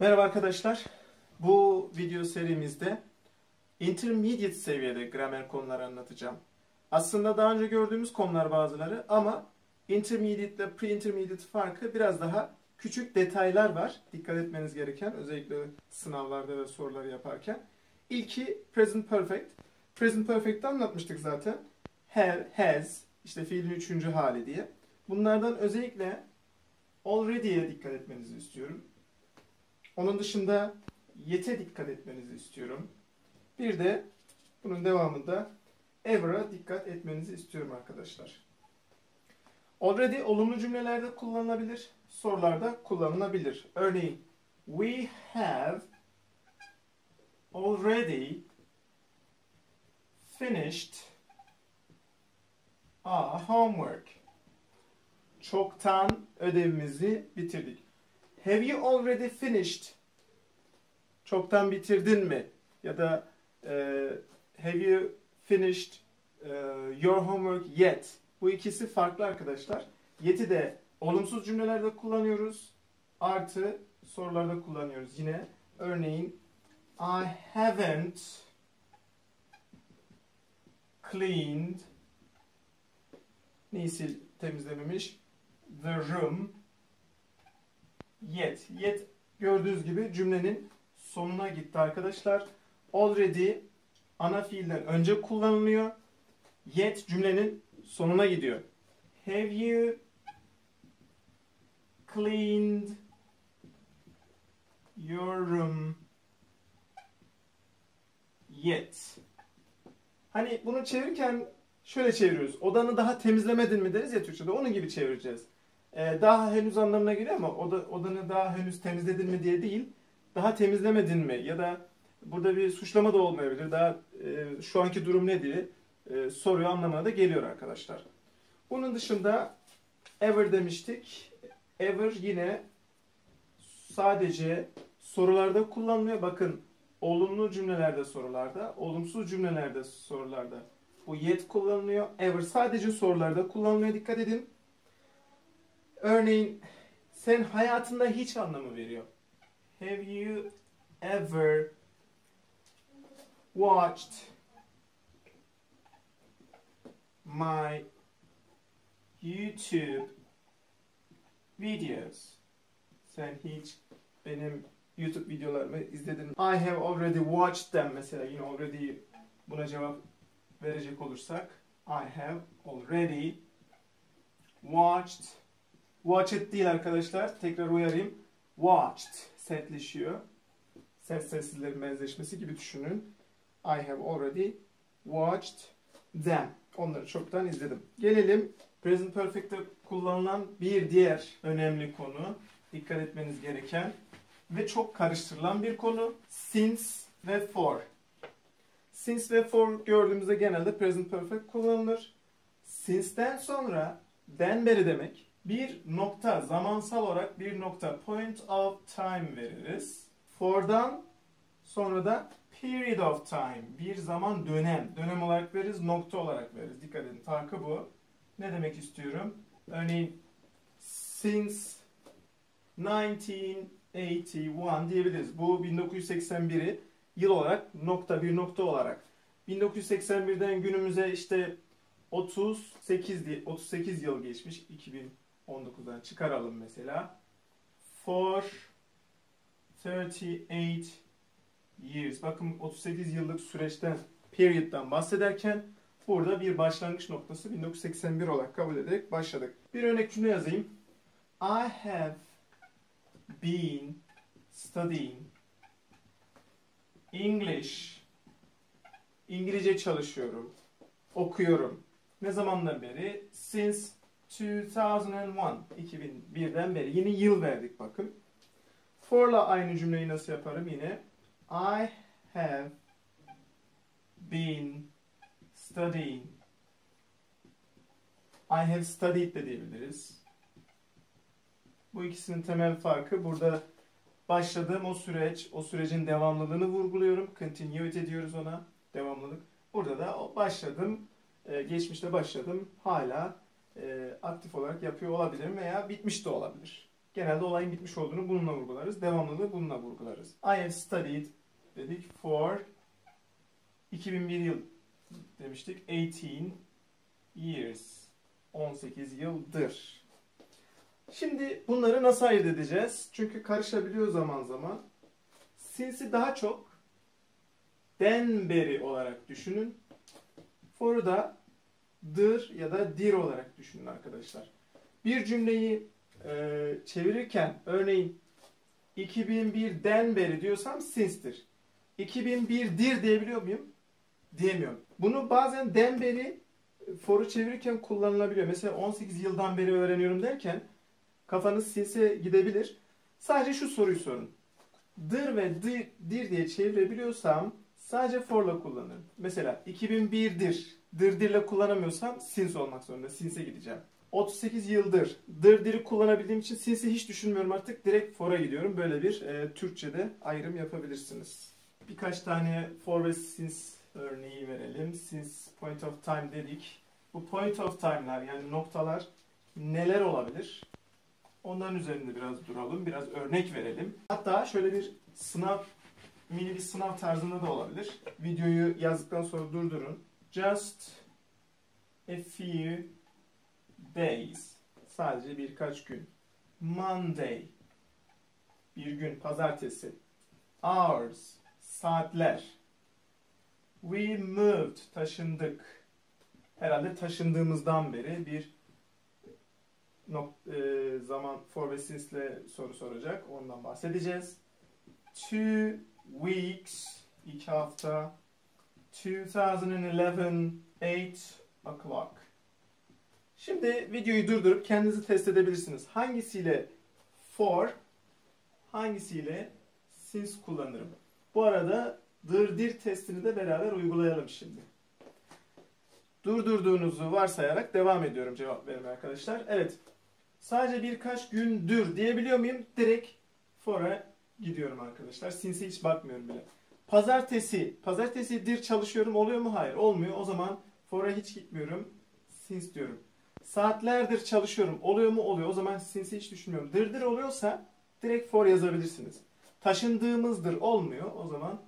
Merhaba arkadaşlar. Bu video serimizde intermediate seviyede gramer konuları anlatacağım. Aslında daha önce gördüğümüz konular bazıları ama intermediate ile pre-intermediate farkı biraz daha küçük detaylar var. Dikkat etmeniz gereken özellikle sınavlarda ve soruları yaparken. İlki present perfect. Present perfect'te anlatmıştık zaten. Have, has, işte fiilin üçüncü hali diye. Bunlardan özellikle already'ye dikkat etmenizi istiyorum. Onun dışında yet'e dikkat etmenizi istiyorum. Bir de bunun devamında ever'a dikkat etmenizi istiyorum arkadaşlar. Already olumlu cümlelerde kullanılabilir, sorularda kullanılabilir. Örneğin, we have already finished our homework. Çoktan ödevimizi bitirdik. Have you already finished? Çoktan bitirdin mi? Ya da e, have you finished e, your homework yet? Bu ikisi farklı arkadaşlar. Yet'i de olumsuz cümlelerde kullanıyoruz. Artı sorularda kullanıyoruz yine. Örneğin I haven't cleaned neyi sil temizlememiş? The room yet. Yet gördüğünüz gibi cümlenin sonuna gitti arkadaşlar. Already ana fiilden önce kullanılıyor. Yet cümlenin sonuna gidiyor. Have you cleaned your room yet? Hani bunu çevirirken şöyle çeviriyoruz. Odanı daha temizlemedin mi deriz ya Türkçe'de. Onun gibi çevireceğiz. Ee, daha henüz anlamına geliyor ama oda, odanı daha henüz temizledin mi diye değil. Daha temizlemedin mi? Ya da burada bir suçlama da olmayabilir. Daha e, şu anki durum ne diye e, soruyor anlamına da geliyor arkadaşlar. Bunun dışında ever demiştik. Ever yine sadece sorularda kullanılıyor. Bakın olumlu cümlelerde sorularda, olumsuz cümlelerde sorularda bu yet kullanılıyor. Ever sadece sorularda kullanılıyor. Dikkat edin. Örneğin sen hayatında hiç anlamı veriyor. Have you ever watched my YouTube videos? Sen hiç benim YouTube videolarımı izledin? I have already watched them mesela yine already buna cevap verecek olursak I have already watched watched değil arkadaşlar. Tekrar uyarayım. Watched. Setleşiyor. Ses sessizlerin benzeşmesi gibi düşünün. I have already watched them. Onları çoktan izledim. Gelelim. Present perfect'te kullanılan bir diğer önemli konu. Dikkat etmeniz gereken ve çok karıştırılan bir konu. Since ve for. Since ve for gördüğümüzde genelde present perfect kullanılır. Since'den sonra den beri demek bir nokta, zamansal olarak bir nokta, point of time veririz. For'dan sonra da period of time, bir zaman dönem. Dönem olarak veririz, nokta olarak veririz. Dikkat edin, farkı bu. Ne demek istiyorum? Örneğin since 1981 diyebiliriz. Bu 1981'i yıl olarak nokta bir nokta olarak 1981'den günümüze işte 38 diye 38 yıl geçmiş 2019'dan çıkaralım mesela. For 38 years. Bakın 38 yıllık süreçten period'dan bahsederken burada bir başlangıç noktası 1981 olarak kabul ederek başladık. Bir örnek cümle yazayım. I have been studying English. İngilizce çalışıyorum. Okuyorum. Ne zamandan beri? Since 2001. 2001'den beri. Yeni yıl verdik bakın. For'la aynı cümleyi nasıl yaparım yine? I have been studying. I have studied de diyebiliriz. Bu ikisinin temel farkı burada başladığım o süreç, o sürecin devamlılığını vurguluyorum. Continuity ediyoruz ona, devamlılık. Burada da başladım, e, geçmişte başladım, hala e, aktif olarak yapıyor olabilirim veya bitmiş de olabilir. genelde olayın bitmiş olduğunu bununla vurgularız. Devamlılığı bununla vurgularız. I have studied dedik for 2001 yıl demiştik. 18 years. 18 yıldır. Şimdi bunları nasıl ayırt edeceğiz? Çünkü karışabiliyor zaman zaman. Since'i daha çok den beri olarak düşünün. For'u da dır ya da dir olarak düşünün arkadaşlar. Bir cümleyi e, çevirirken örneğin 2001'den beri diyorsam since'tir. 2001'dir diyebiliyor muyum? Diyemiyorum. Bunu bazen den beri for'u çevirirken kullanılabiliyor. Mesela 18 yıldan beri öğreniyorum derken kafanız sinse gidebilir. Sadece şu soruyu sorun. Dır ve dir, dir diye çevirebiliyorsam sadece for'la kullanırım. Mesela 2001'dir. Dır dirle kullanamıyorsam since olmak zorunda. Sinse gideceğim. 38 yıldır dır diri kullanabildiğim için sinse hiç düşünmüyorum artık. Direkt for'a gidiyorum. Böyle bir e, Türkçe'de ayrım yapabilirsiniz. Birkaç tane for ve since örneği verelim. Since point of time dedik. Bu point of time'lar yani noktalar neler olabilir? Onların üzerinde biraz duralım. Biraz örnek verelim. Hatta şöyle bir sınav mini bir sınav tarzında da olabilir. Videoyu yazdıktan sonra durdurun. Just a few days. Sadece birkaç gün. Monday. Bir gün. Pazartesi. Hours. Saatler. We moved. Taşındık. Herhalde taşındığımızdan beri bir e, zaman for ve since'le soru soracak. Ondan bahsedeceğiz. Two weeks. iki hafta. 2011 8 o'clock. Şimdi videoyu durdurup kendinizi test edebilirsiniz. Hangisiyle for, hangisiyle since kullanırım. Bu arada dırdir testini de beraber uygulayalım şimdi. Durdurduğunuzu varsayarak devam ediyorum cevap vermeye arkadaşlar. Evet. Sadece birkaç gündür diyebiliyor muyum? Direkt for'a gidiyorum arkadaşlar. Since'e hiç bakmıyorum bile. Pazartesi. Pazartesidir çalışıyorum oluyor mu? Hayır olmuyor. O zaman for'a hiç gitmiyorum. Since diyorum. Saatlerdir çalışıyorum. Oluyor mu? Oluyor. O zaman since'i hiç düşünmüyorum. Dırdır oluyorsa direkt for yazabilirsiniz. Taşındığımızdır olmuyor. O zaman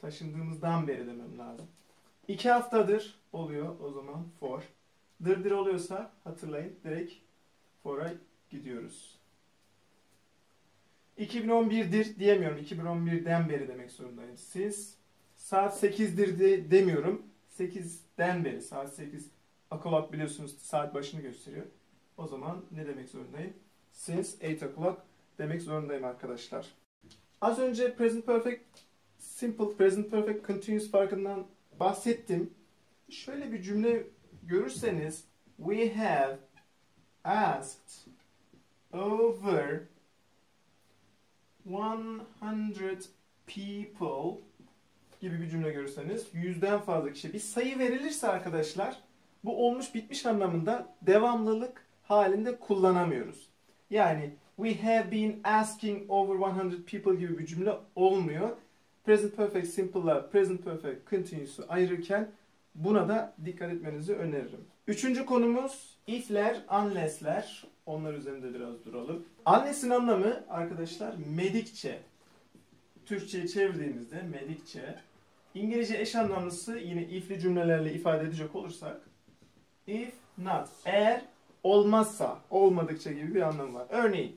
taşındığımızdan beri demem lazım. İki haftadır oluyor. O zaman for. Dırdır oluyorsa hatırlayın direkt for'a gidiyoruz. 2011'dir diyemiyorum. 2011'den beri demek zorundayım. Siz saat 8'dir de demiyorum. 8'den beri saat 8 o'clock biliyorsunuz saat başını gösteriyor. O zaman ne demek zorundayım? Since 8 o'clock demek zorundayım arkadaşlar. Az önce present perfect simple present perfect continuous farkından bahsettim. Şöyle bir cümle görürseniz we have asked over 100 people gibi bir cümle görürseniz yüzden fazla kişi bir sayı verilirse arkadaşlar bu olmuş bitmiş anlamında devamlılık halinde kullanamıyoruz. Yani we have been asking over 100 people gibi bir cümle olmuyor. Present perfect simple'la present perfect continuous'u ayırırken buna da dikkat etmenizi öneririm. Üçüncü konumuz if'ler, unless'ler. Onlar üzerinde biraz duralım. Unless'in anlamı arkadaşlar medikçe. Türkçe'ye çevirdiğimizde medikçe. İngilizce eş anlamlısı yine if'li cümlelerle ifade edecek olursak if not eğer olmazsa olmadıkça gibi bir anlamı var. Örneğin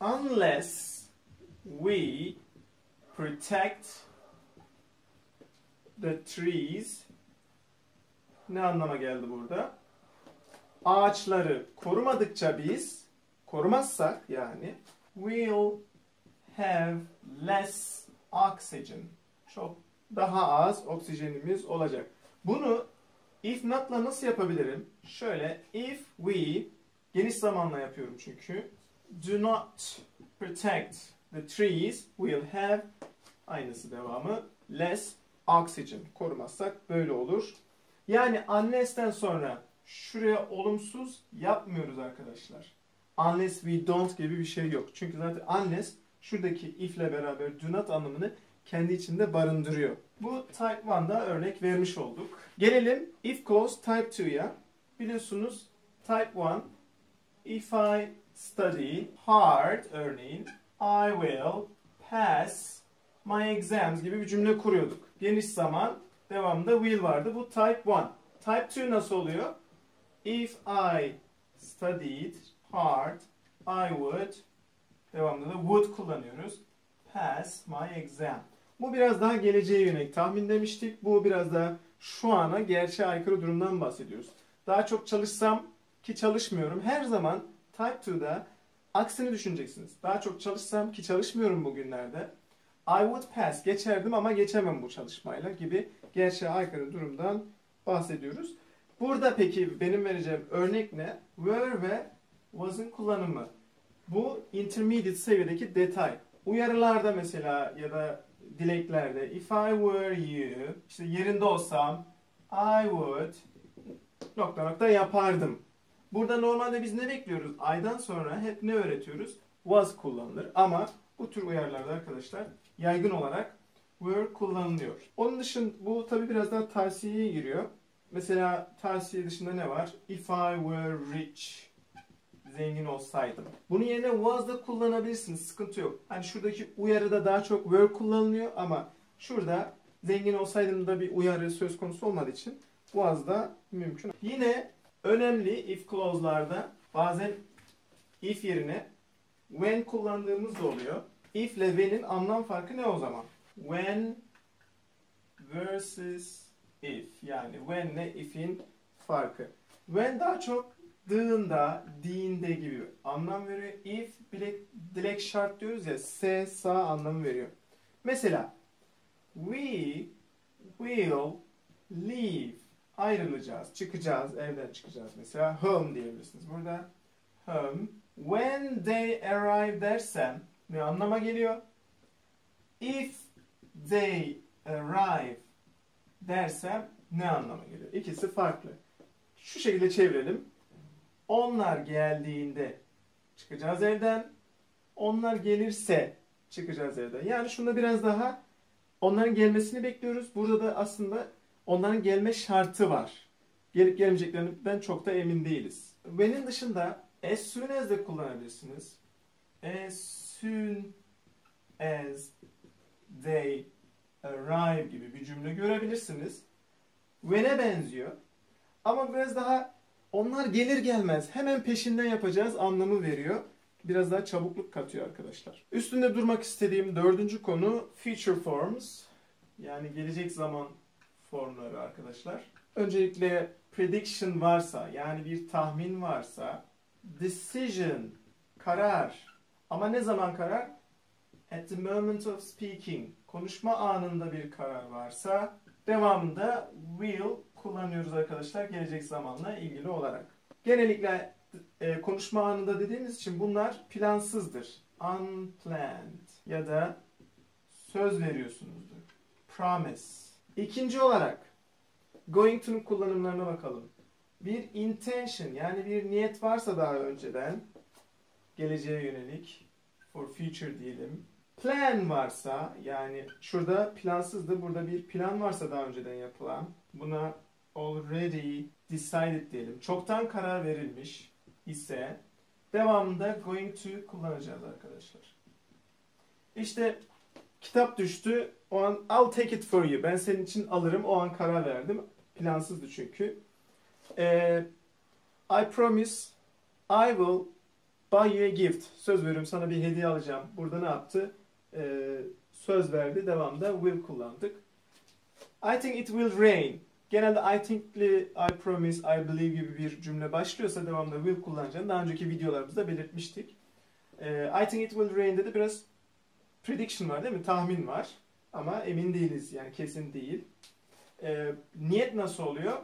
unless we protect the trees ne anlama geldi burada? Ağaçları korumadıkça biz, korumazsak yani, we'll have less oxygen. Çok daha az oksijenimiz olacak. Bunu if not'la nasıl yapabilirim? Şöyle, if we, geniş zamanla yapıyorum çünkü, do not protect the trees, we'll have, aynısı devamı, less oxygen. Korumazsak böyle olur. Yani unless'ten sonra şuraya olumsuz yapmıyoruz arkadaşlar. Unless we don't gibi bir şey yok. Çünkü zaten unless şuradaki if ile beraber do not anlamını kendi içinde barındırıyor. Bu type 1'da örnek vermiş olduk. Gelelim if clause type 2'ya. Biliyorsunuz type 1 if I study hard örneğin I will pass my exams gibi bir cümle kuruyorduk. Geniş zaman devamında will vardı. Bu type 1. Type 2 nasıl oluyor? If I studied hard, I would devamında da would kullanıyoruz. Pass my exam. Bu biraz daha geleceğe yönelik tahmin demiştik. Bu biraz daha şu ana gerçeğe aykırı durumdan bahsediyoruz. Daha çok çalışsam ki çalışmıyorum. Her zaman Type 2'da aksini düşüneceksiniz. Daha çok çalışsam ki çalışmıyorum bugünlerde. I would pass. Geçerdim ama geçemem bu çalışmayla gibi gerçeğe aykırı durumdan bahsediyoruz. Burada peki benim vereceğim örnek ne? Were ve was'ın kullanımı. Bu intermediate seviyedeki detay. Uyarılarda mesela ya da dileklerde if I were you işte yerinde olsam I would nokta nokta yapardım. Burada normalde biz ne bekliyoruz? Aydan sonra hep ne öğretiyoruz? Was kullanılır ama bu tür uyarılarda arkadaşlar yaygın olarak were kullanılıyor. Onun dışında bu tabi biraz daha tavsiyeye giriyor. Mesela tavsiye dışında ne var? If I were rich zengin olsaydım. Bunun yerine was da kullanabilirsiniz. Sıkıntı yok. Hani şuradaki uyarıda daha çok were kullanılıyor ama şurada zengin olsaydım da bir uyarı söz konusu olmadığı için was da mümkün. Yine önemli if clause'larda bazen if yerine when kullandığımız da oluyor. If ile when'in anlam farkı ne o zaman? When versus if. Yani when ile if'in farkı. When daha çok dığında, diğinde gibi anlam veriyor. If bilek, dilek şart diyoruz ya, se, sa anlamı veriyor. Mesela we will leave ayrılacağız, çıkacağız, evden çıkacağız. Mesela home diyebilirsiniz. Burada home. When they arrive dersem ne anlama geliyor? If they arrive dersem ne anlama geliyor? İkisi farklı. Şu şekilde çevirelim. Onlar geldiğinde çıkacağız evden. Onlar gelirse çıkacağız evden. Yani şunda biraz daha onların gelmesini bekliyoruz. Burada da aslında onların gelme şartı var. Gelip gelmeyeceklerinden çok da emin değiliz. When'in dışında as soon as de kullanabilirsiniz. As soon as they arrive gibi bir cümle görebilirsiniz. When'e benziyor. Ama biraz daha onlar gelir gelmez hemen peşinden yapacağız anlamı veriyor. Biraz daha çabukluk katıyor arkadaşlar. Üstünde durmak istediğim dördüncü konu future forms. Yani gelecek zaman formları arkadaşlar. Öncelikle prediction varsa yani bir tahmin varsa decision karar ama ne zaman karar? At the moment of speaking konuşma anında bir karar varsa devamında will kullanıyoruz arkadaşlar gelecek zamanla ilgili olarak. Genellikle e, konuşma anında dediğimiz için bunlar plansızdır. Unplanned ya da söz veriyorsunuzdur. Promise. İkinci olarak going to'nun kullanımlarına bakalım. Bir intention yani bir niyet varsa daha önceden geleceğe yönelik for future diyelim. Plan varsa yani şurada plansızdı burada bir plan varsa daha önceden yapılan buna already decided diyelim. Çoktan karar verilmiş ise devamında going to kullanacağız arkadaşlar. İşte kitap düştü. O an I'll take it for you. Ben senin için alırım. O an karar verdim. Plansızdı çünkü. Ee, I promise I will buy you a gift. Söz veriyorum sana bir hediye alacağım. Burada ne yaptı? Ee, söz verdi. Devamında will kullandık. I think it will rain. Genelde I think'li I promise, I believe gibi bir cümle başlıyorsa devamında will kullanacağını daha önceki videolarımızda belirtmiştik. Ee, I think it will rain'de de biraz prediction var değil mi? Tahmin var. Ama emin değiliz yani kesin değil. Ee, niyet nasıl oluyor?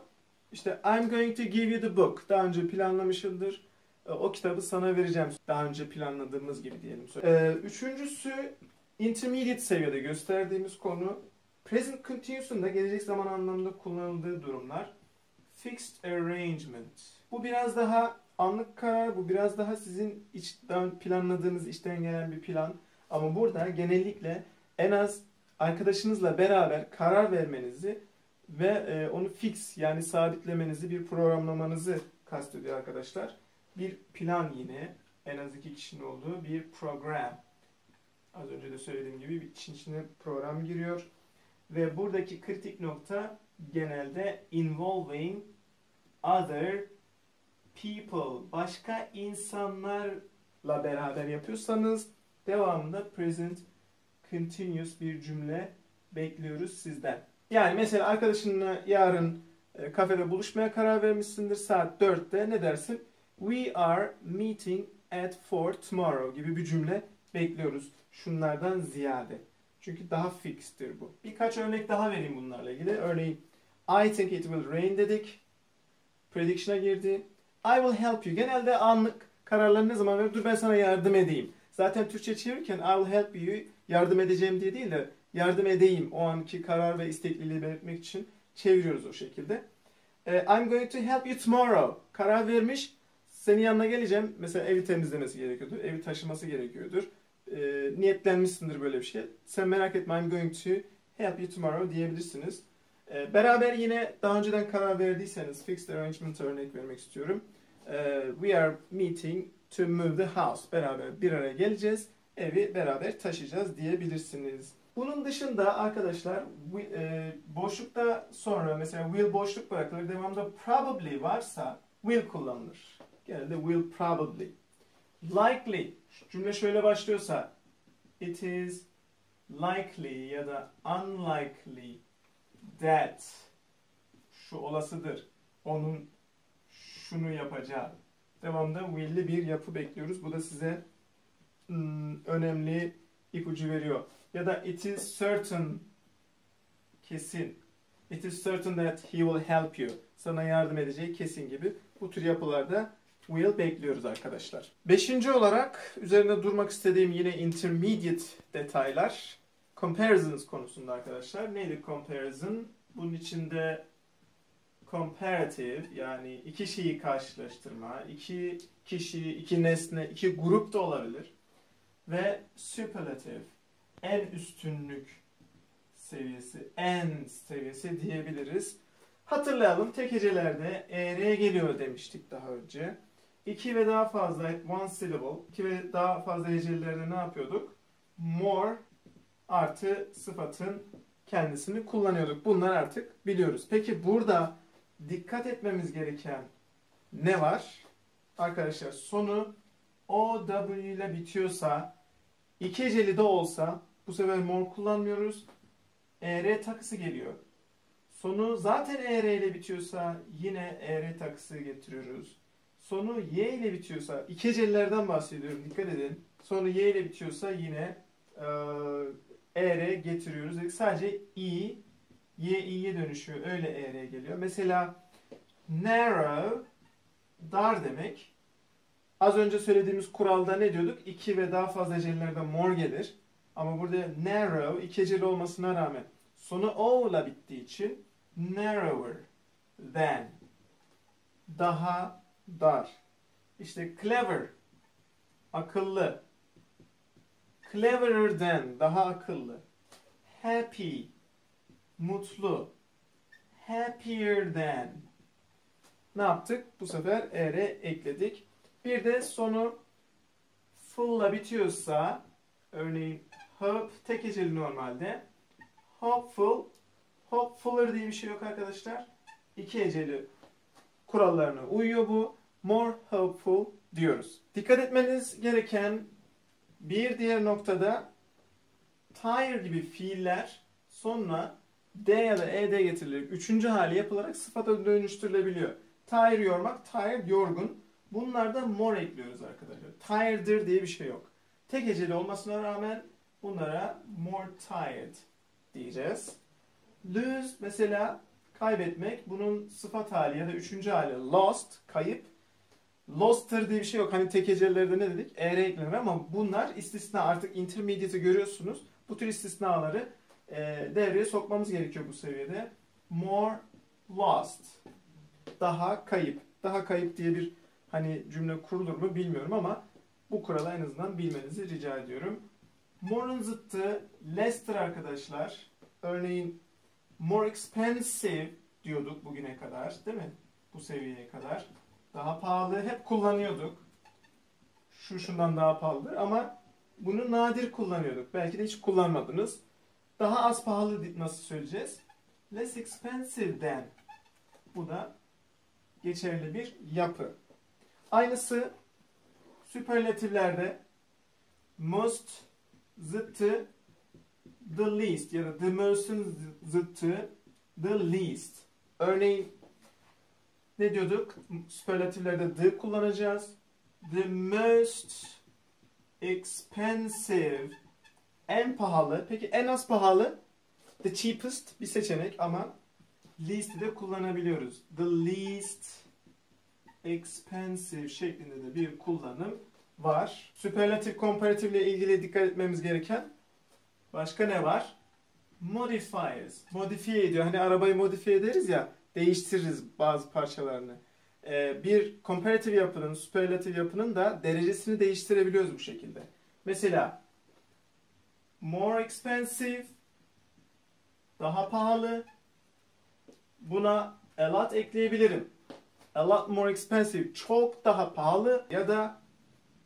İşte I'm going to give you the book. Daha önce planlamışımdır. O kitabı sana vereceğim. Daha önce planladığımız gibi diyelim. Üçüncüsü intermediate seviyede gösterdiğimiz konu Present continuous'un gelecek zaman anlamında kullanıldığı durumlar. Fixed arrangement. Bu biraz daha anlık karar, bu biraz daha sizin içten planladığınız, içten gelen bir plan. Ama burada genellikle en az arkadaşınızla beraber karar vermenizi ve e, onu fix yani sabitlemenizi, bir programlamanızı kastediyor arkadaşlar. Bir plan yine en az iki kişinin olduğu bir program. Az önce de söylediğim gibi bir için içine program giriyor. Ve buradaki kritik nokta genelde involving other people, başka insanlarla beraber yapıyorsanız devamında present continuous bir cümle bekliyoruz sizden. Yani mesela arkadaşınla yarın e, kafede buluşmaya karar vermişsindir saat 4'te ne dersin? We are meeting at 4 tomorrow gibi bir cümle bekliyoruz. Şunlardan ziyade. Çünkü daha fixtir bu. Birkaç örnek daha vereyim bunlarla ilgili. Örneğin I think it will rain dedik. Prediction'a girdi. I will help you. Genelde anlık kararları ne zaman verir? Dur ben sana yardım edeyim. Zaten Türkçe çevirirken I will help you yardım edeceğim diye değil de yardım edeyim o anki karar ve istekliliği belirtmek için çeviriyoruz o şekilde. E, I'm going to help you tomorrow. Karar vermiş. Senin yanına geleceğim. Mesela evi temizlemesi gerekiyordur. Evi taşıması gerekiyordur. E, niyetlenmişsindir böyle bir şey. Sen merak etme I'm going to help you tomorrow diyebilirsiniz. E, beraber yine daha önceden karar verdiyseniz fixed arrangement örnek vermek istiyorum. E, we are meeting to move the house. Beraber bir araya geleceğiz. Evi beraber taşıyacağız diyebilirsiniz. Bunun dışında arkadaşlar e, boşlukta sonra mesela will boşluk bırakılır. Devamında probably varsa will kullanılır. Genelde will probably. Likely cümle şöyle başlıyorsa it is likely ya da unlikely that şu olasıdır. Onun şunu yapacağı. Devamında will'li bir yapı bekliyoruz. Bu da size hmm, önemli ipucu veriyor. Ya da it is certain kesin. It is certain that he will help you. Sana yardım edeceği kesin gibi. Bu tür yapılarda will bekliyoruz arkadaşlar. Beşinci olarak üzerinde durmak istediğim yine intermediate detaylar. Comparisons konusunda arkadaşlar. Neydi comparison? Bunun içinde comparative yani iki şeyi karşılaştırma, iki kişi, iki nesne, iki grup da olabilir. Ve superlative en üstünlük seviyesi, en seviyesi diyebiliriz. Hatırlayalım tek hecelerde ER geliyor demiştik daha önce. İki ve daha fazla one syllable, iki ve daha fazla hecelerde ne yapıyorduk? More artı sıfatın kendisini kullanıyorduk. Bunlar artık biliyoruz. Peki burada dikkat etmemiz gereken ne var? Arkadaşlar sonu OW ile bitiyorsa iki heceli de olsa bu sefer more kullanmıyoruz. ER takısı geliyor. Sonu zaten ER ile bitiyorsa yine ER takısı getiriyoruz. Sonu Y ile bitiyorsa, iki hecelilerden bahsediyorum dikkat edin. Sonu Y ile bitiyorsa yine e, ER getiriyoruz. Sadece I, Y, İ'ye dönüşüyor. Öyle ER geliyor. Mesela narrow, dar demek. Az önce söylediğimiz kuralda ne diyorduk? İki ve daha fazla hecelilerden more gelir. Ama burada narrow iki heceli olmasına rağmen sonu o ile bittiği için narrower than daha dar. İşte clever akıllı. Cleverer than daha akıllı. Happy mutlu. Happier than. Ne yaptık? Bu sefer er'e ekledik. Bir de sonu full'la bitiyorsa örneğin hope tek heceli normalde. Hopeful Hopefuller diye bir şey yok arkadaşlar. İki heceli kurallarına uyuyor bu. More hopeful diyoruz. Dikkat etmeniz gereken bir diğer noktada tire gibi fiiller sonuna D ya da ED getirilerek üçüncü hali yapılarak sıfata dönüştürülebiliyor. Tire yormak, tired yorgun. Bunlarda more ekliyoruz arkadaşlar. Tired'dir diye bir şey yok. Tek heceli olmasına rağmen bunlara more tired diyeceğiz. Lose mesela kaybetmek. Bunun sıfat hali ya da üçüncü hali lost, kayıp. Lost'tır diye bir şey yok. Hani tek hecelerde ne dedik? ER eklenir ama bunlar istisna. Artık intermediate'i görüyorsunuz. Bu tür istisnaları e, devreye sokmamız gerekiyor bu seviyede. More lost. Daha kayıp. Daha kayıp diye bir hani cümle kurulur mu bilmiyorum ama bu kuralı en azından bilmenizi rica ediyorum. More'un zıttı less'tir arkadaşlar. Örneğin more expensive diyorduk bugüne kadar değil mi? Bu seviyeye kadar. Daha pahalı hep kullanıyorduk. şu şundan daha pahalıdır ama bunu nadir kullanıyorduk. Belki de hiç kullanmadınız. Daha az pahalı nasıl söyleyeceğiz? Less expensive than. Bu da geçerli bir yapı. Aynısı süperlatiflerde most zıttı the least ya da the most'un zıttı the least. Örneğin ne diyorduk? Süperlatiflerde the kullanacağız. The most expensive en pahalı. Peki en az pahalı? The cheapest bir seçenek ama least'i de kullanabiliyoruz. The least expensive şeklinde de bir kullanım var. Süperlatif komparatif ile ilgili dikkat etmemiz gereken başka ne var? Modifiers. Modifiye ediyor. Hani arabayı modifiye ederiz ya, değiştiririz bazı parçalarını. Ee, bir komparatif yapının, süperlatif yapının da derecesini değiştirebiliyoruz bu şekilde. Mesela more expensive daha pahalı. Buna a lot ekleyebilirim. A lot more expensive çok daha pahalı ya da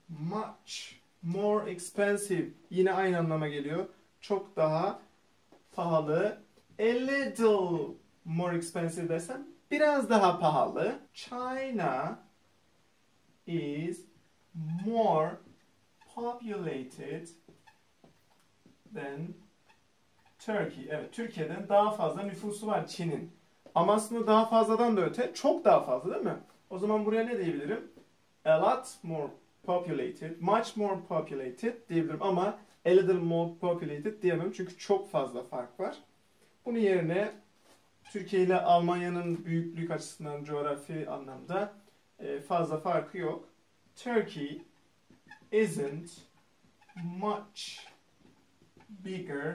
much more expensive yine aynı anlama geliyor. Çok daha pahalı. A little more expensive desem biraz daha pahalı. China is more populated than Turkey. Evet, Türkiye'den daha fazla nüfusu var Çin'in. Ama aslında daha fazladan da öte çok daha fazla değil mi? O zaman buraya ne diyebilirim? A lot more populated, much more populated diyebilirim ama a little more populated diyemem çünkü çok fazla fark var. Bunun yerine Türkiye ile Almanya'nın büyüklük açısından coğrafi anlamda e, fazla farkı yok. Turkey isn't much bigger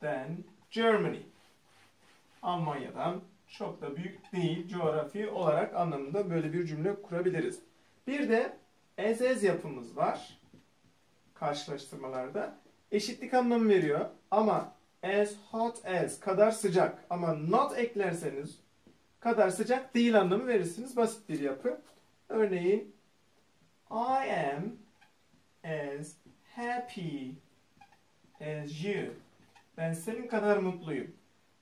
than Germany. Almanya'dan çok da büyük değil coğrafi olarak anlamında böyle bir cümle kurabiliriz. Bir de as as yapımız var karşılaştırmalarda. Eşitlik anlamı veriyor ama as hot as kadar sıcak ama not eklerseniz kadar sıcak değil anlamı verirsiniz. Basit bir yapı. Örneğin I am as happy as you. Ben senin kadar mutluyum.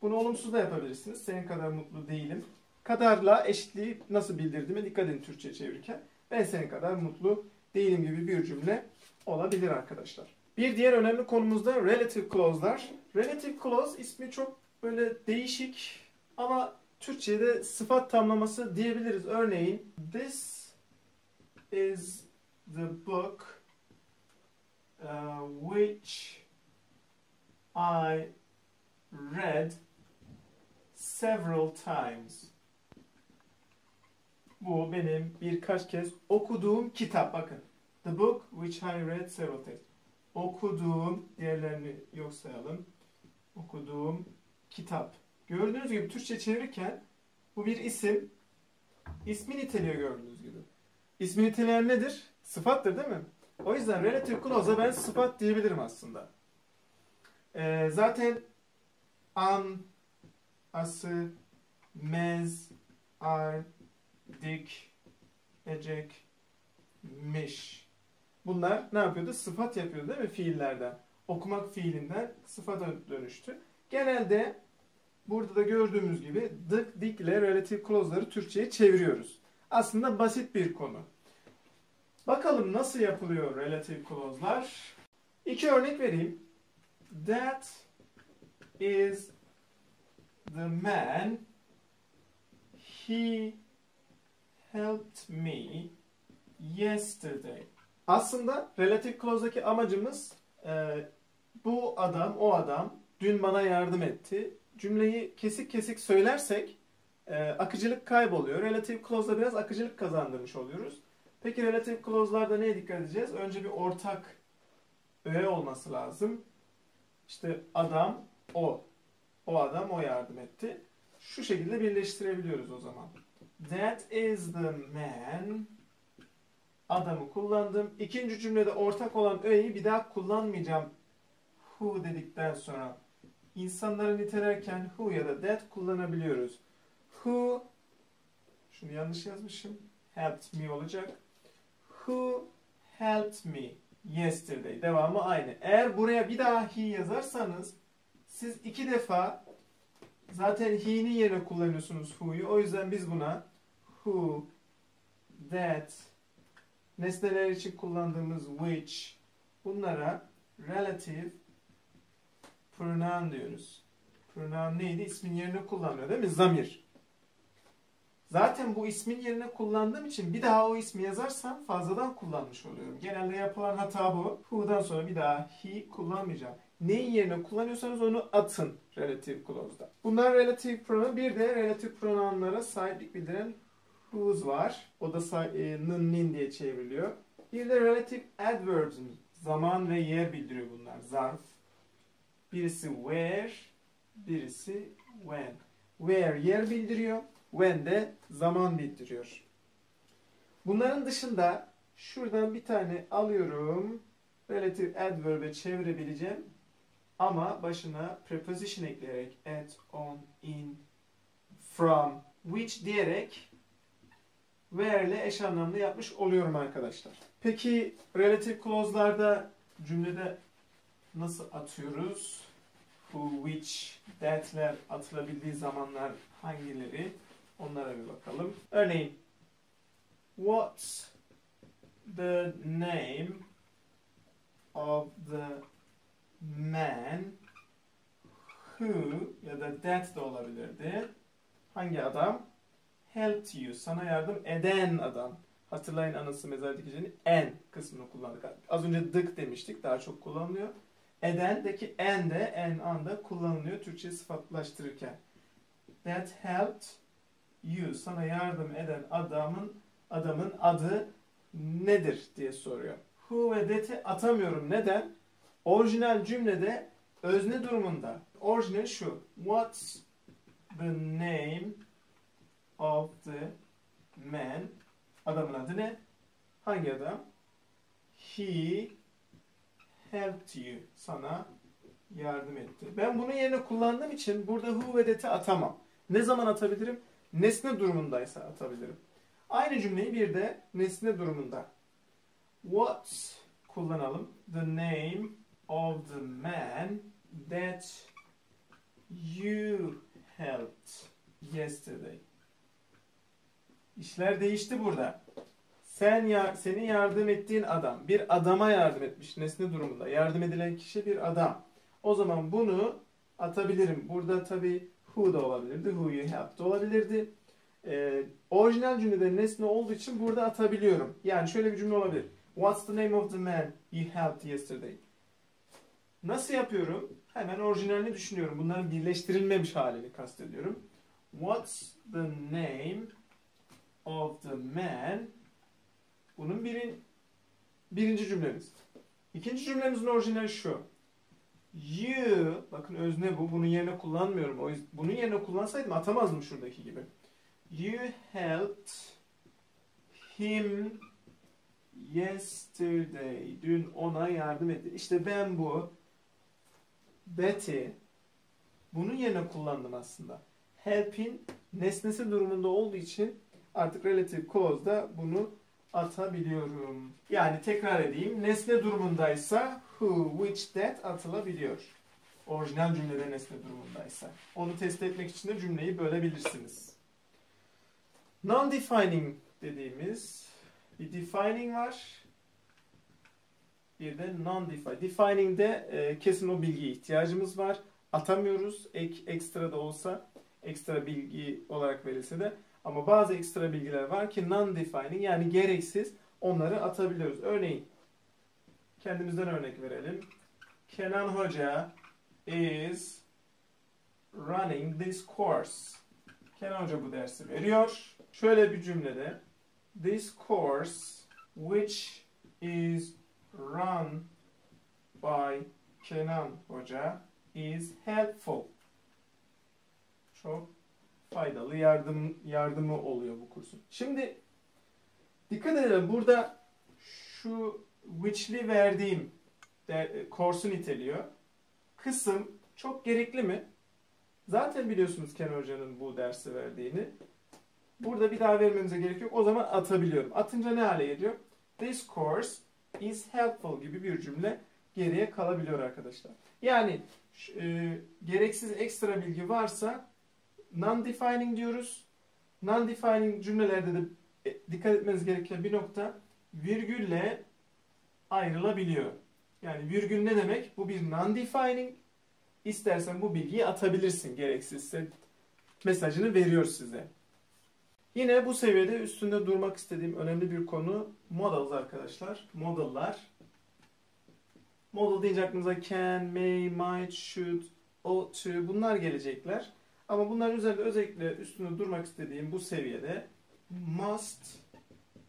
Bunu olumsuz da yapabilirsiniz. Senin kadar mutlu değilim. Kadarla eşitliği nasıl bildirdiğime dikkat edin Türkçe çevirirken. Ben senin kadar mutlu değilim gibi bir cümle olabilir arkadaşlar. Bir diğer önemli konumuz da relative clause'lar. Relative clause ismi çok böyle değişik ama Türkçe'de sıfat tamlaması diyebiliriz. Örneğin this is the book uh, which I read several times. Bu benim birkaç kez okuduğum kitap. Bakın. The book which I read several times. Okuduğum, diğerlerini yok sayalım. Okuduğum kitap. Gördüğünüz gibi Türkçe çevirirken bu bir isim. İsmi niteliyor gördüğünüz gibi. İsmi niteleyen nedir? Sıfattır değil mi? O yüzden relative clause'a ben sıfat diyebilirim aslında. Ee, zaten an, ası, mez, ar, dik, ecek, miş. Bunlar ne yapıyordu? Sıfat yapıyordu değil mi fiillerden? Okumak fiilinden sıfata dönüştü. Genelde burada da gördüğümüz gibi dık, dik ile relative clause'ları Türkçe'ye çeviriyoruz. Aslında basit bir konu. Bakalım nasıl yapılıyor relative clause'lar? İki örnek vereyim. That is the man. He helped me yesterday. Aslında relative clause'daki amacımız e, bu adam, o adam dün bana yardım etti. Cümleyi kesik kesik söylersek e, akıcılık kayboluyor. Relative clause'da biraz akıcılık kazandırmış oluyoruz. Peki relative clause'larda neye dikkat edeceğiz? Önce bir ortak öğe olması lazım. İşte adam o. O adam o yardım etti. Şu şekilde birleştirebiliyoruz o zaman. That is the man. Adamı kullandım. İkinci cümlede ortak olan öğeyi bir daha kullanmayacağım. Who dedikten sonra insanları nitelerken who ya da that kullanabiliyoruz. Who şunu yanlış yazmışım. Helped me olacak. Who helped me yesterday. Devamı aynı. Eğer buraya bir daha he yazarsanız siz iki defa zaten he'nin yerine kullanıyorsunuz who'yu. O yüzden biz buna who, that, nesneler için kullandığımız which bunlara relative pronoun diyoruz. Pronoun neydi? İsmin yerine kullanıyor değil mi? Zamir. Zaten bu ismin yerine kullandığım için bir daha o ismi yazarsam fazladan kullanmış oluyorum. Genelde yapılan hata bu. Who'dan sonra bir daha he kullanmayacağım. Neyin yerine kullanıyorsanız onu atın relative clause'da. Bunlar relative pronoun. Bir de relative pronounlara sahiplik bildiren whose var. O da e, nın nin diye çevriliyor. Bir de relative adverbs zaman ve yer bildiriyor bunlar. Zarf. Birisi where, birisi when. Where yer bildiriyor. When de zaman bildiriyor. Bunların dışında şuradan bir tane alıyorum. Relative adverb'e çevirebileceğim. Ama başına preposition ekleyerek at, on, in, from, which diyerek where ile eş anlamlı yapmış oluyorum arkadaşlar. Peki relative clause'larda cümlede nasıl atıyoruz? Who, which, that'ler atılabildiği zamanlar hangileri? Onlara bir bakalım. Örneğin What's the name of the man who ya da that de olabilirdi. Hangi adam? Helped you. Sana yardım eden adam. Hatırlayın anası mezar dikeceğini en kısmını kullandık. Az önce dık demiştik. Daha çok kullanılıyor. Eden'deki en de en anda kullanılıyor Türkçe sıfatlaştırırken. That helped you. Sana yardım eden adamın adamın adı nedir diye soruyor. Who ve that'i atamıyorum. Neden? Orijinal cümlede özne durumunda. Orijinal şu. What's the name of the man? Adamın adı ne? Hangi adam? He helped you. Sana yardım etti. Ben bunu yerine kullandığım için burada who ve that'i atamam. Ne zaman atabilirim? Nesne durumundaysa atabilirim. Aynı cümleyi bir de nesne durumunda. What kullanalım? The name of the man that you helped yesterday. İşler değişti burada. Sen ya, senin yardım ettiğin adam bir adama yardım etmiş nesne durumunda. Yardım edilen kişi bir adam. O zaman bunu atabilirim. Burada tabi who da olabilirdi. Who you helped olabilirdi. Ee, orijinal cümlede nesne olduğu için burada atabiliyorum. Yani şöyle bir cümle olabilir. What's the name of the man you helped yesterday? Nasıl yapıyorum? Hemen orijinalini düşünüyorum. Bunların birleştirilmemiş halini kastediyorum. What's the name of the man? Bunun birin, birinci cümlemiz. İkinci cümlemizin orijinali şu. You, bakın özne bu. Bunun yerine kullanmıyorum. O yüzden, bunun yerine kullansaydım atamazdım şuradaki gibi. You helped him yesterday. Dün ona yardım ettin. İşte ben bu Betty bunun yerine kullandım aslında. Help'in nesnesi durumunda olduğu için artık relative clause'da bunu atabiliyorum. Yani tekrar edeyim. Nesne durumundaysa who, which, that atılabiliyor. Orijinal cümlede nesne durumundaysa. Onu test etmek için de cümleyi bölebilirsiniz. Non-defining dediğimiz bir defining var. Bir de non-defining. Defining'de e, kesin o bilgiye ihtiyacımız var. Atamıyoruz. Ek, ekstra da olsa, ekstra bilgi olarak verilse de. Ama bazı ekstra bilgiler var ki non-defining yani gereksiz onları atabiliyoruz. Örneğin kendimizden örnek verelim. Kenan Hoca is running this course. Kenan Hoca bu dersi veriyor. Şöyle bir cümlede this course which is run by Kenan Hoca is helpful. Çok faydalı yardım yardımı oluyor bu kursun. Şimdi dikkat edelim burada şu which'li verdiğim de, kursu niteliyor. Kısım çok gerekli mi? Zaten biliyorsunuz Kenan Hoca'nın bu dersi verdiğini. Burada bir daha vermemize gerek yok. O zaman atabiliyorum. Atınca ne hale geliyor? This course is helpful gibi bir cümle geriye kalabiliyor arkadaşlar. Yani e, gereksiz ekstra bilgi varsa non-defining diyoruz. Non-defining cümlelerde de e, dikkat etmeniz gereken bir nokta virgülle ayrılabiliyor. Yani virgül ne demek? Bu bir non-defining. İstersen bu bilgiyi atabilirsin gereksizse mesajını veriyor size. Yine bu seviyede üstünde durmak istediğim önemli bir konu models arkadaşlar. Model'lar. Model deyince aklınıza can, may, might, should, ought to bunlar gelecekler. Ama bunların üzerinde özellikle üstünde durmak istediğim bu seviyede must,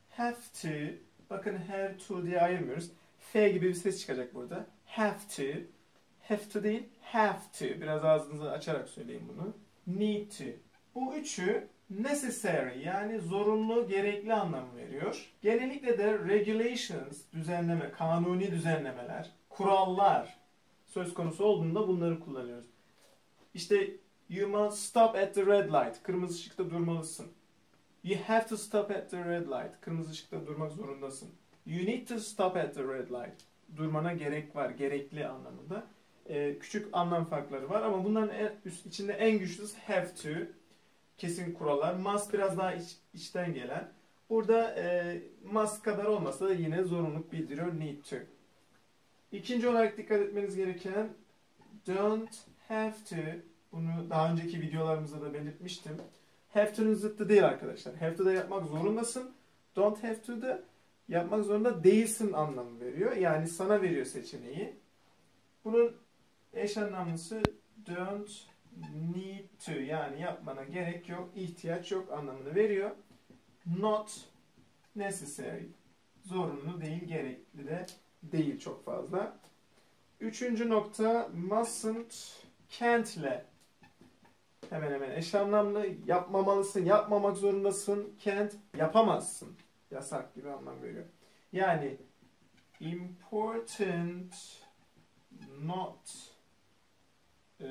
have to, bakın have to diye ayırmıyoruz. F gibi bir ses çıkacak burada. Have to, have to değil, have to. Biraz ağzınızı açarak söyleyin bunu. Need to. Bu üçü necessary yani zorunlu, gerekli anlamı veriyor. Genellikle de regulations, düzenleme, kanuni düzenlemeler, kurallar söz konusu olduğunda bunları kullanıyoruz. İşte you must stop at the red light. Kırmızı ışıkta durmalısın. You have to stop at the red light. Kırmızı ışıkta durmak zorundasın. You need to stop at the red light. Durmana gerek var, gerekli anlamında. Ee, küçük anlam farkları var ama bunların en, üst, içinde en güçlüsü have to. Kesin kurallar. Must biraz daha iç, içten gelen. Burada e, must kadar olmasa da yine zorunluluk bildiriyor need to. İkinci olarak dikkat etmeniz gereken don't have to. Bunu daha önceki videolarımızda da belirtmiştim. Have to'nun zıttı değil arkadaşlar. Have to da yapmak zorundasın. Don't have to da yapmak zorunda değilsin anlamı veriyor. Yani sana veriyor seçeneği. Bunun eş anlamlısı don't need to yani yapmana gerek yok, ihtiyaç yok anlamını veriyor. Not necessary. Zorunlu değil, gerekli de değil çok fazla. Üçüncü nokta mustn't, can't ile hemen hemen eş anlamlı. Yapmamalısın, yapmamak zorundasın. Can't, yapamazsın. Yasak gibi anlam veriyor. Yani important not e,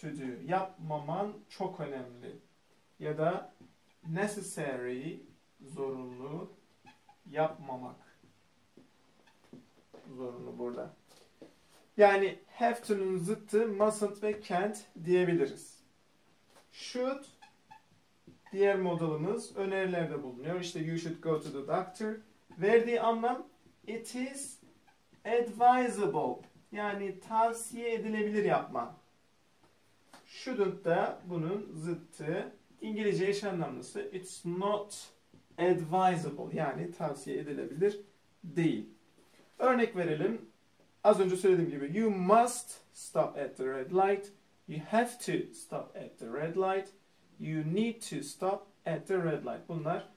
to do. Yapmaman çok önemli. Ya da necessary zorunlu yapmamak zorunlu burada. Yani have to'nun zıttı mustn't ve can't diyebiliriz. Should diğer modelimiz önerilerde bulunuyor. İşte you should go to the doctor. Verdiği anlam it is advisable. Yani tavsiye edilebilir yapma. Shouldn't da bunun zıttı. İngilizce eş anlamlısı it's not advisable. Yani tavsiye edilebilir değil. Örnek verelim. Az önce söylediğim gibi you must stop at the red light. You have to stop at the red light. You need to stop at the red light. Bunlar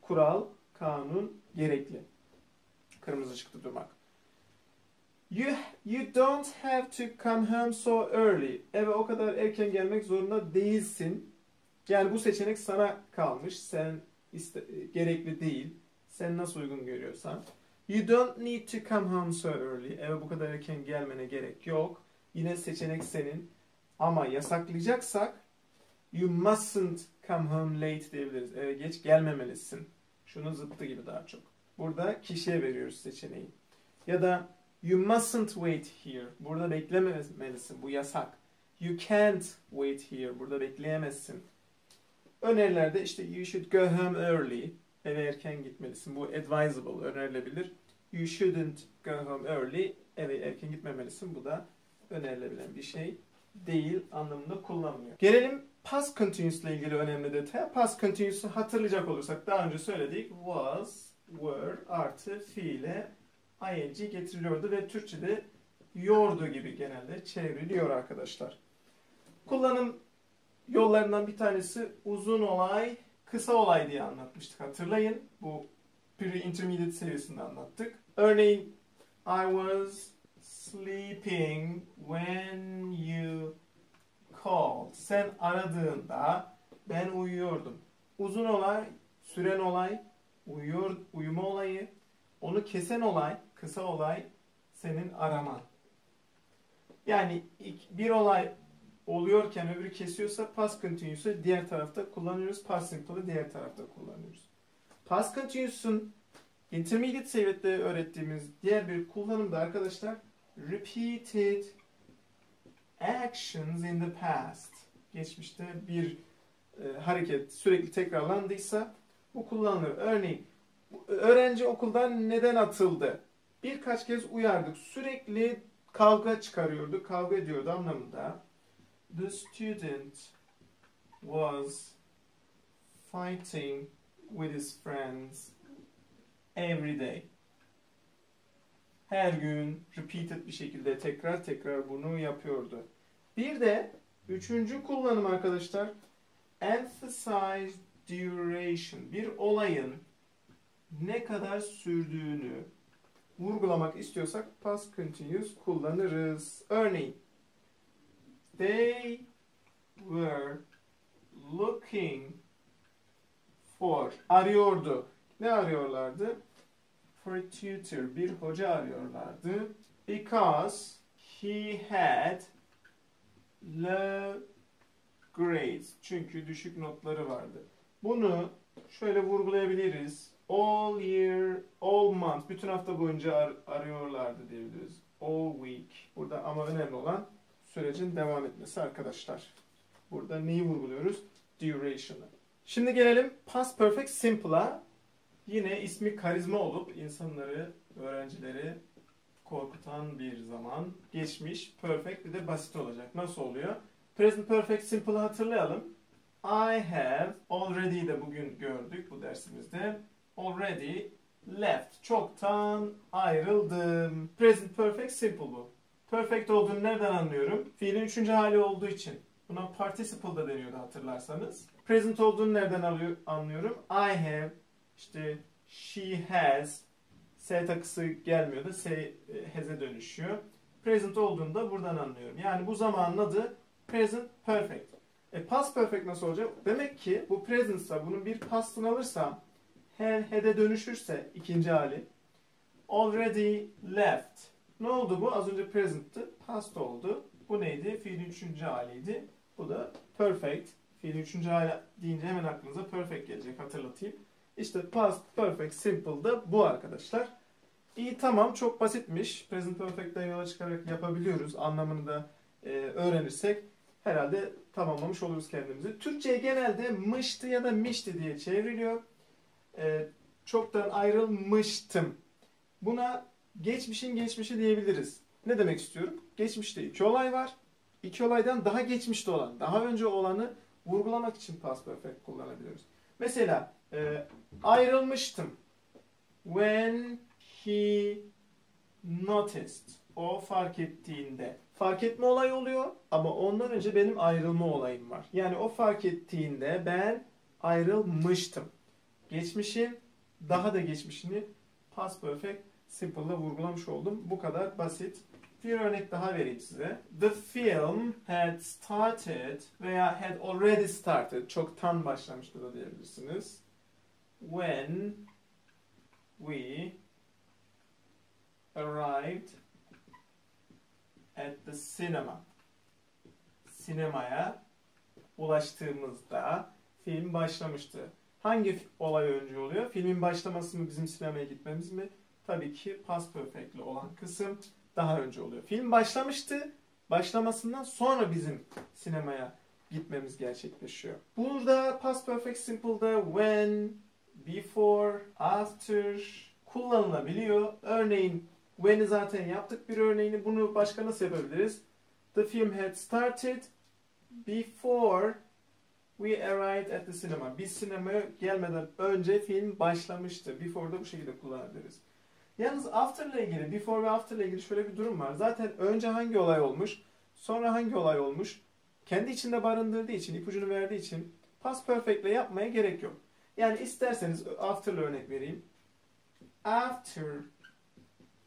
kural, kanun, gerekli. Kırmızı ışıkta durmak. You, you don't have to come home so early. Eve o kadar erken gelmek zorunda değilsin. Yani bu seçenek sana kalmış. Sen iste, gerekli değil. Sen nasıl uygun görüyorsan. You don't need to come home so early. Eve bu kadar erken gelmene gerek yok. Yine seçenek senin. Ama yasaklayacaksak you mustn't come home late diyebiliriz. Eve geç gelmemelisin. Şunun zıttı gibi daha çok. Burada kişiye veriyoruz seçeneği. Ya da you mustn't wait here. Burada beklememelisin. Bu yasak. You can't wait here. Burada bekleyemezsin. Önerilerde işte you should go home early. Eve erken gitmelisin. Bu advisable, önerilebilir. You shouldn't go home early. Eve erken gitmemelisin. Bu da önerilebilen bir şey değil anlamında kullanılıyor. Gelelim past continuous ile ilgili önemli detay. Past continuous'u hatırlayacak olursak daha önce söyledik. Was, were artı fiile ing getiriliyordu ve Türkçe'de yordu gibi genelde çevriliyor arkadaşlar. Kullanım yollarından bir tanesi uzun olay, kısa olay diye anlatmıştık. Hatırlayın. Bu pre-intermediate seviyesinde anlattık. Örneğin I was sleeping when you called. Sen aradığında ben uyuyordum. Uzun olay, süren olay, uyuyor, uyuma olayı. Onu kesen olay, kısa olay senin araman. Yani bir olay oluyorken öbürü kesiyorsa past continuous'u diğer tarafta kullanıyoruz. Past simple'ı diğer tarafta kullanıyoruz. Past continuous'un Intermediate seviyeде öğrettiğimiz diğer bir kullanım da arkadaşlar repeated actions in the past. Geçmişte bir e, hareket sürekli tekrarlandıysa bu kullanılır. Örneğin öğrenci okuldan neden atıldı? Birkaç kez uyardık. Sürekli kavga çıkarıyordu, kavga ediyordu anlamında. The student was fighting with his friends every day. Her gün repeated bir şekilde tekrar tekrar bunu yapıyordu. Bir de üçüncü kullanım arkadaşlar emphasize duration. Bir olayın ne kadar sürdüğünü vurgulamak istiyorsak past continuous kullanırız. Örneğin they were looking for arıyordu. Ne arıyorlardı? For a tutor. Bir hoca arıyorlardı. Because he had low grades. Çünkü düşük notları vardı. Bunu şöyle vurgulayabiliriz. All year, all month. Bütün hafta boyunca ar- arıyorlardı diyebiliriz. All week. Burada ama önemli olan sürecin devam etmesi arkadaşlar. Burada neyi vurguluyoruz? Duration'ı. Şimdi gelelim past perfect simple'a. Yine ismi karizma olup insanları, öğrencileri korkutan bir zaman. Geçmiş, perfect bir de basit olacak. Nasıl oluyor? Present perfect simple'ı hatırlayalım. I have already de bugün gördük bu dersimizde. Already left. Çoktan ayrıldım. Present perfect simple bu. Perfect olduğunu nereden anlıyorum? Fiilin üçüncü hali olduğu için. Buna participle da deniyordu hatırlarsanız. Present olduğunu nereden anlıyorum? I have, işte she has, S takısı gelmiyor da S e, has'e dönüşüyor. Present olduğunu da buradan anlıyorum. Yani bu zamanın adı present perfect. E past perfect nasıl olacak? Demek ki bu present'sa bunun bir past'ını alırsam have had'e dönüşürse ikinci hali already left. Ne oldu bu? Az önce present'tı. Past oldu. Bu neydi? Fiilin üçüncü haliydi. Bu da perfect. Fiilin üçüncü hali deyince hemen aklınıza perfect gelecek. Hatırlatayım. İşte past perfect simple da bu arkadaşlar. İyi tamam çok basitmiş. Present perfect'ten yola çıkarak yapabiliyoruz. Anlamını da e, öğrenirsek herhalde tamamlamış oluruz kendimizi. Türkçe genelde mıştı ya da mişti diye çevriliyor. E, çoktan ayrılmıştım. Buna geçmişin geçmişi diyebiliriz. Ne demek istiyorum? Geçmişte iki olay var. İki olaydan daha geçmişte olan, daha önce olanı vurgulamak için past perfect kullanabiliyoruz. Mesela e, ayrılmıştım. When he noticed. O fark ettiğinde. Fark etme olayı oluyor ama ondan önce benim ayrılma olayım var. Yani o fark ettiğinde ben ayrılmıştım. Geçmişin daha da geçmişini past perfect simple'la vurgulamış oldum. Bu kadar basit. Bir örnek daha vereyim size. The film had started veya had already started. Çoktan başlamıştı da diyebilirsiniz. When we arrived at the cinema. Sinemaya ulaştığımızda film başlamıştı. Hangi olay önce oluyor? Filmin başlaması mı bizim sinemaya gitmemiz mi? Tabii ki past perfect'li olan kısım daha önce oluyor. Film başlamıştı. Başlamasından sonra bizim sinemaya gitmemiz gerçekleşiyor. Burada past perfect simple'da when, before, after kullanılabiliyor. Örneğin when'i zaten yaptık bir örneğini. Bunu başka nasıl yapabiliriz? The film had started before we arrived at the cinema. Biz sinemaya gelmeden önce film başlamıştı. Before da bu şekilde kullanabiliriz. Yalnız after ile ilgili, before ve after ile ilgili şöyle bir durum var. Zaten önce hangi olay olmuş, sonra hangi olay olmuş, kendi içinde barındırdığı için, ipucunu verdiği için past perfect ile yapmaya gerek yok. Yani isterseniz after ile örnek vereyim. After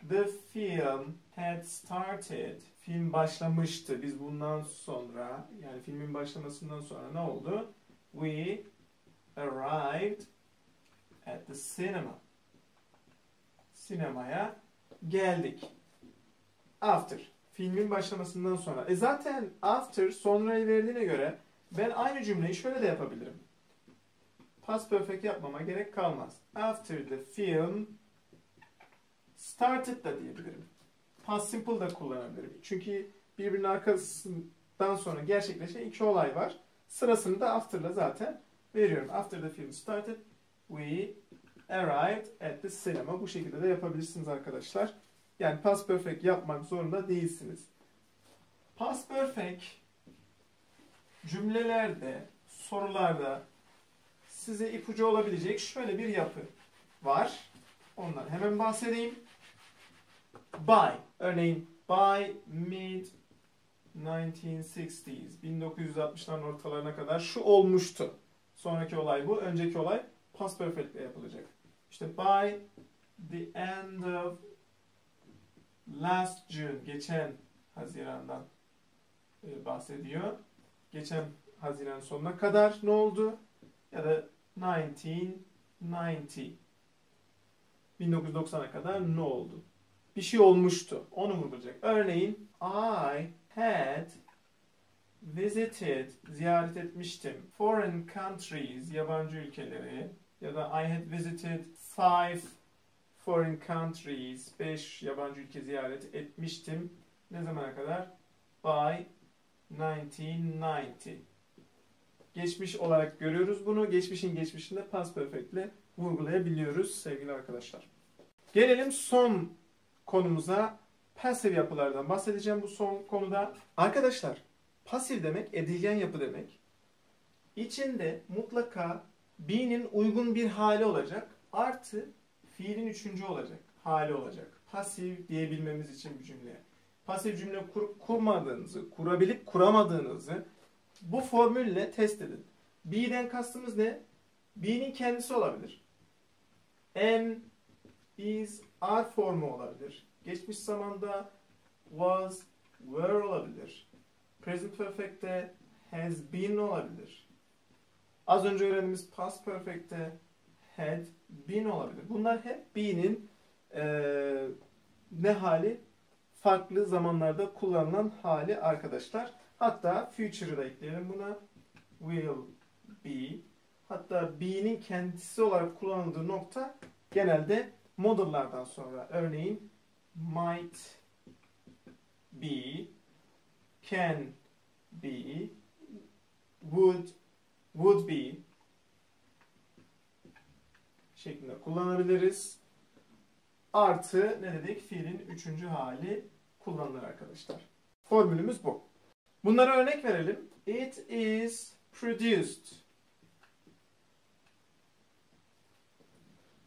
the film had started, film başlamıştı. Biz bundan sonra, yani filmin başlamasından sonra ne oldu? We arrived at the cinema sinemaya geldik. After. Filmin başlamasından sonra. E zaten after sonrayı verdiğine göre ben aynı cümleyi şöyle de yapabilirim. Past perfect yapmama gerek kalmaz. After the film started da diyebilirim. Past simple da kullanabilirim. Çünkü birbirinin arkasından sonra gerçekleşen iki olay var. Sırasını da after'la zaten veriyorum. After the film started, we arrived at the cinema. Bu şekilde de yapabilirsiniz arkadaşlar. Yani past perfect yapmak zorunda değilsiniz. Past perfect cümlelerde, sorularda size ipucu olabilecek şöyle bir yapı var. Ondan hemen bahsedeyim. By. Örneğin by mid 1960s. 1960'ların ortalarına kadar şu olmuştu. Sonraki olay bu. Önceki olay past perfect ile yapılacak. İşte by the end of last June. Geçen Haziran'dan e, bahsediyor. Geçen Haziran sonuna kadar ne oldu? Ya da 1990 1990'a kadar ne oldu? Bir şey olmuştu. Onu vurgulayacak. Örneğin I had visited, ziyaret etmiştim. Foreign countries, yabancı ülkeleri ya da I had visited five foreign countries, beş yabancı ülke ziyaret etmiştim. Ne zamana kadar? By 1990. Geçmiş olarak görüyoruz bunu. Geçmişin geçmişinde past perfect vurgulayabiliyoruz sevgili arkadaşlar. Gelelim son konumuza pasif yapılardan bahsedeceğim bu son konuda. Arkadaşlar pasif demek edilgen yapı demek. İçinde mutlaka be'nin uygun bir hali olacak. Artı fiilin üçüncü olacak. Hali olacak. Pasif diyebilmemiz için bir cümle. Pasif cümle kurup kurmadığınızı, kurabilip kuramadığınızı bu formülle test edin. Be'den kastımız ne? Be'nin kendisi olabilir. Am, is, are formu olabilir. Geçmiş zamanda was, were olabilir. Present perfect'te has been olabilir. Az önce öğrendiğimiz past perfect'te had been olabilir. Bunlar hep be'nin e, ne hali? Farklı zamanlarda kullanılan hali arkadaşlar. Hatta future'ı da ekleyelim buna. Will be. Hatta be'nin kendisi olarak kullanıldığı nokta genelde modallardan sonra. Örneğin might be, can be, would, would be şeklinde kullanabiliriz. Artı ne dedik? Fiilin üçüncü hali kullanılır arkadaşlar. Formülümüz bu. Bunlara örnek verelim. It is produced.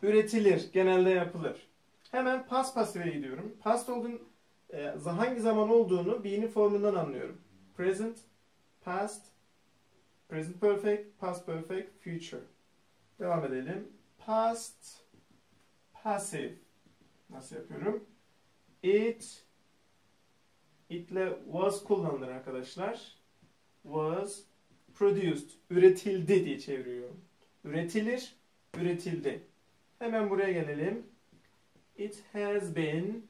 Üretilir, genelde yapılır. Hemen past pasife gidiyorum. Past olduğun e, hangi zaman olduğunu be'nin formundan anlıyorum. Present, past, present perfect, past perfect, future. Devam edelim. Past passive. Nasıl yapıyorum? It itle was kullanılır arkadaşlar. Was produced. Üretildi diye çeviriyorum. Üretilir, üretildi. Hemen buraya gelelim. It has been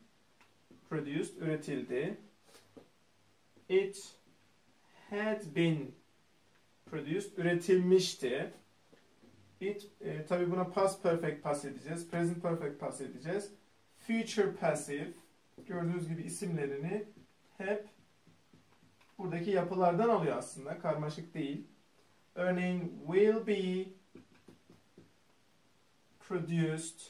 produced, üretildi. It had been produced, üretilmişti. It, e, tabi buna past perfect pas edeceğiz. Present perfect pas edeceğiz. Future passive, gördüğünüz gibi isimlerini hep buradaki yapılardan alıyor aslında. Karmaşık değil. Örneğin will be produced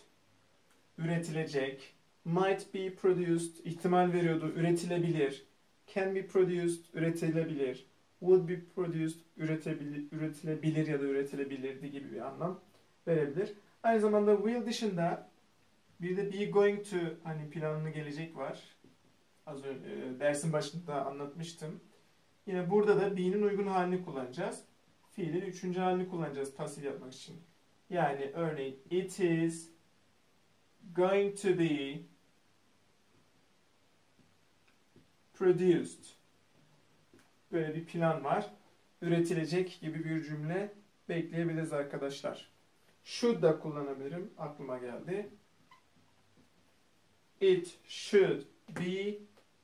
üretilecek. Might be produced ihtimal veriyordu. Üretilebilir. Can be produced üretilebilir. Would be produced üretebilir, üretilebilir ya da üretilebilirdi gibi bir anlam verebilir. Aynı zamanda will dışında bir de be going to hani planlı gelecek var. Az önce dersin başında anlatmıştım. Yine burada da be'nin uygun halini kullanacağız. Fiilin üçüncü halini kullanacağız pasif yapmak için. Yani örneğin it is going to be produced. Böyle bir plan var. Üretilecek gibi bir cümle bekleyebiliriz arkadaşlar. Should da kullanabilirim. Aklıma geldi. It should be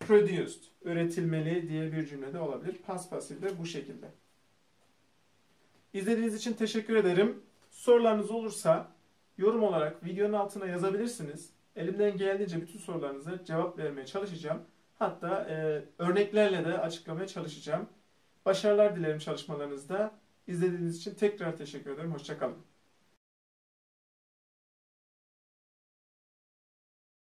produced. Üretilmeli diye bir cümlede olabilir. Past pasif de bu şekilde. İzlediğiniz için teşekkür ederim. Sorularınız olursa yorum olarak videonun altına yazabilirsiniz. Elimden geldiğince bütün sorularınıza cevap vermeye çalışacağım. Hatta e, örneklerle de açıklamaya çalışacağım. Başarılar dilerim çalışmalarınızda. İzlediğiniz için tekrar teşekkür ederim. Hoşçakalın.